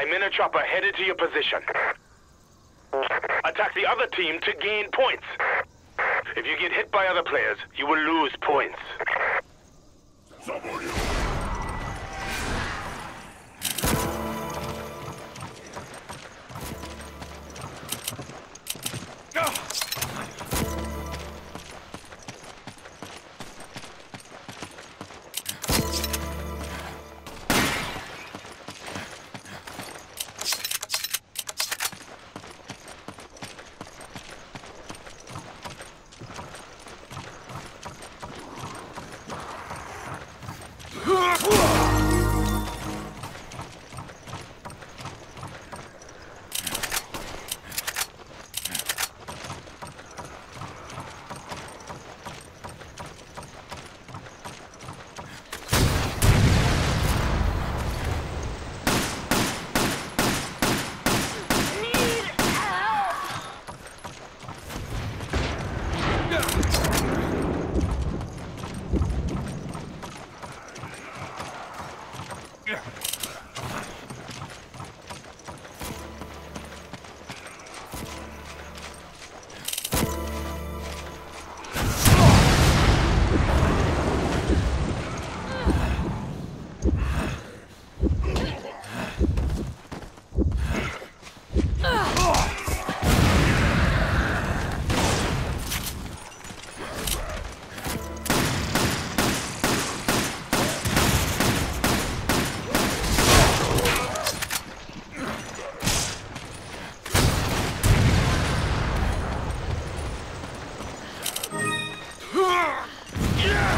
A chopper headed to your position. Attack the other team to gain points. If you get hit by other players, you will lose points. I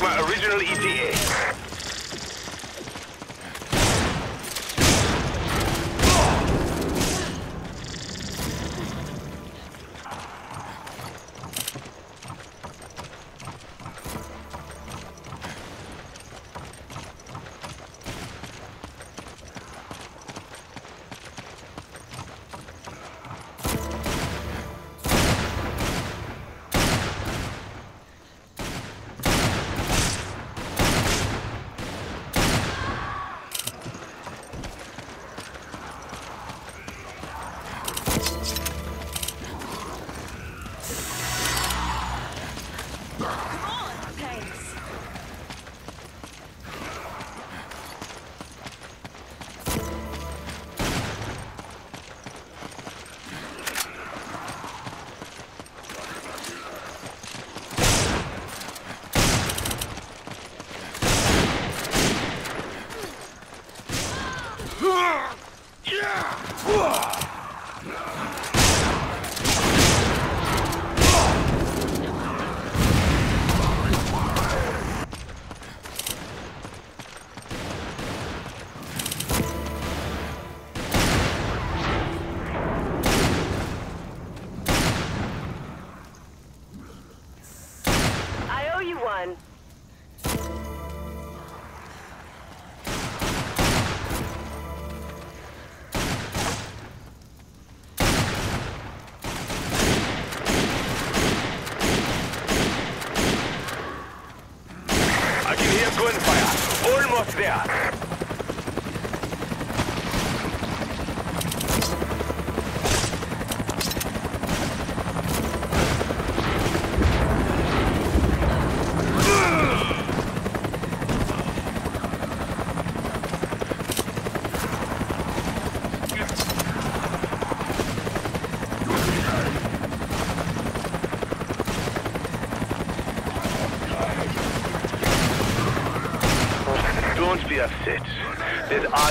my original ETA.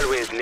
Always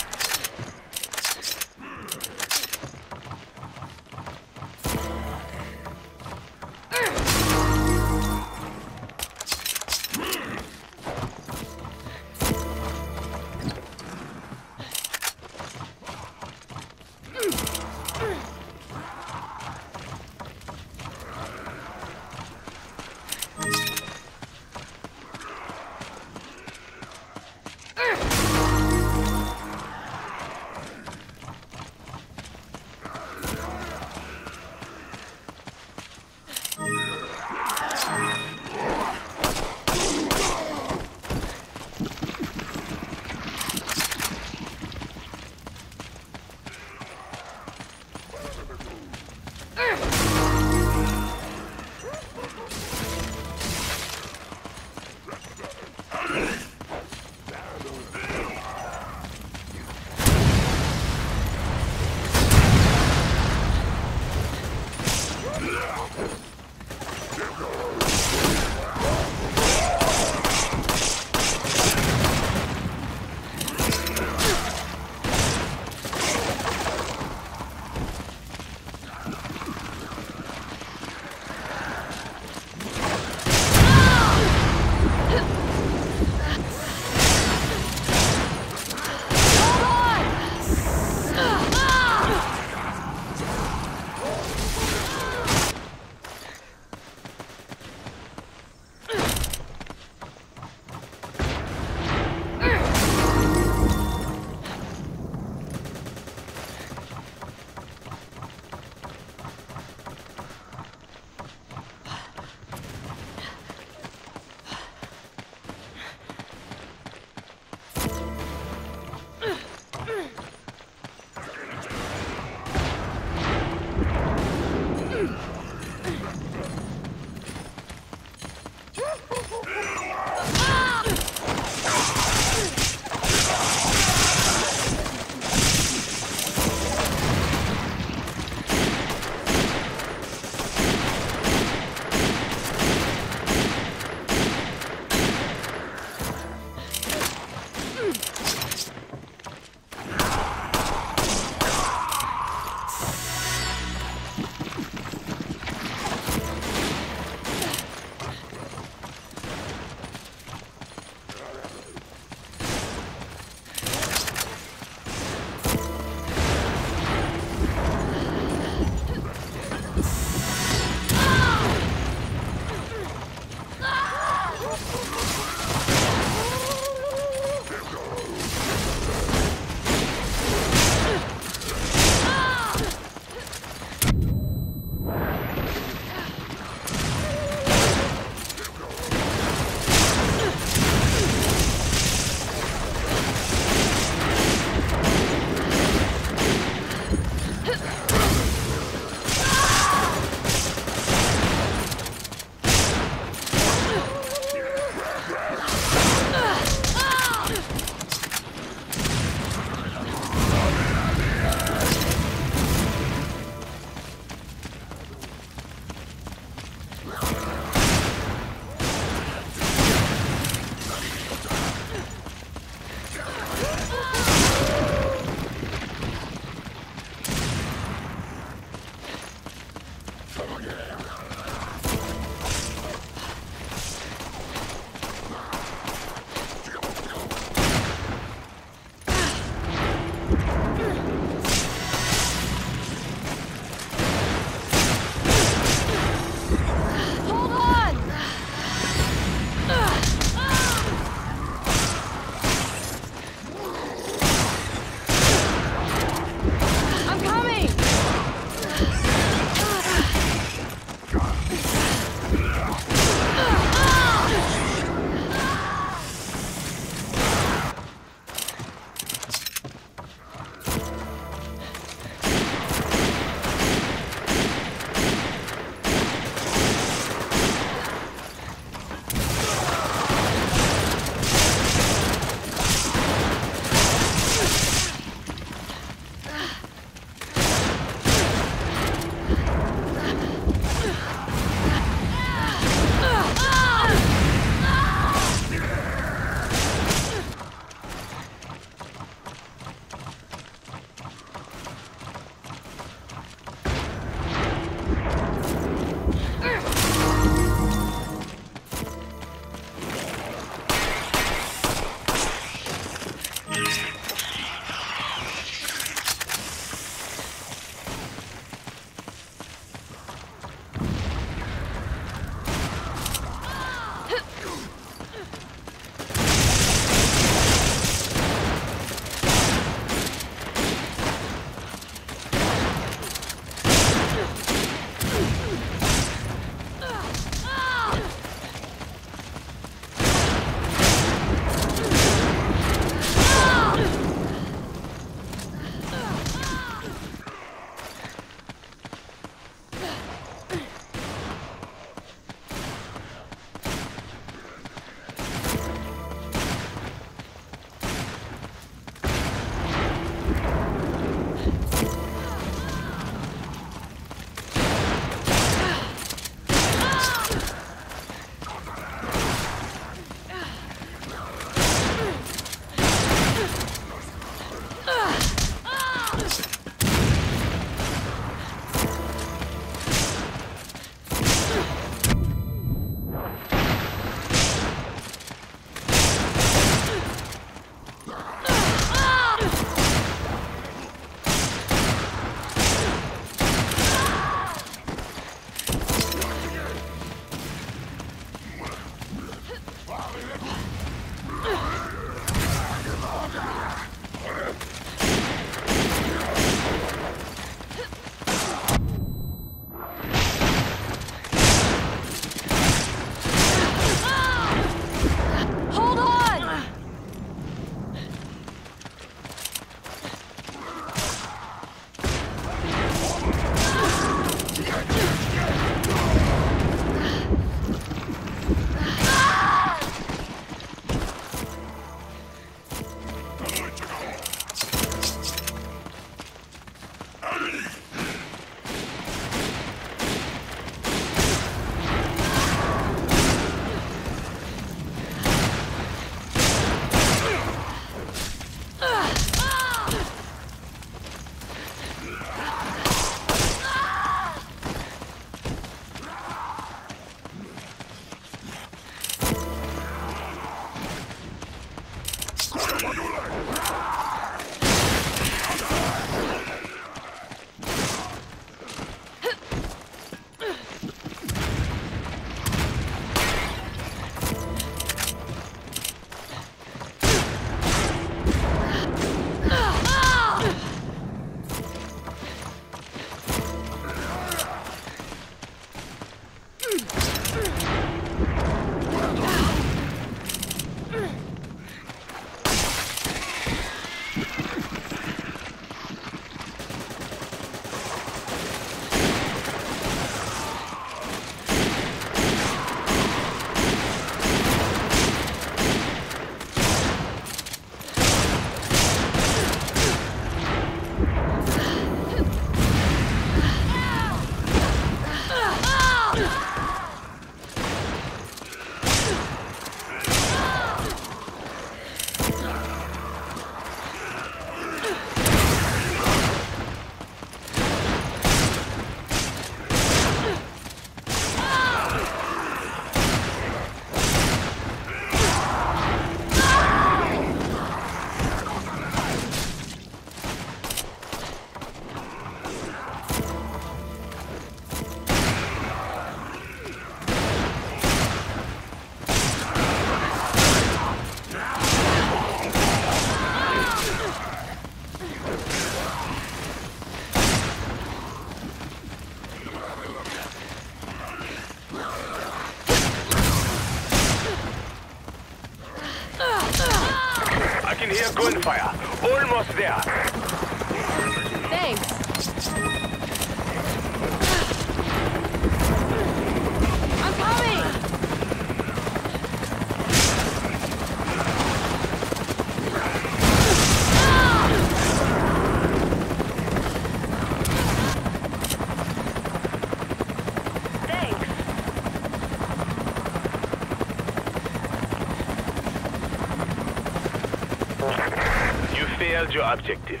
your objective.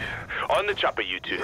On the chopper, you two.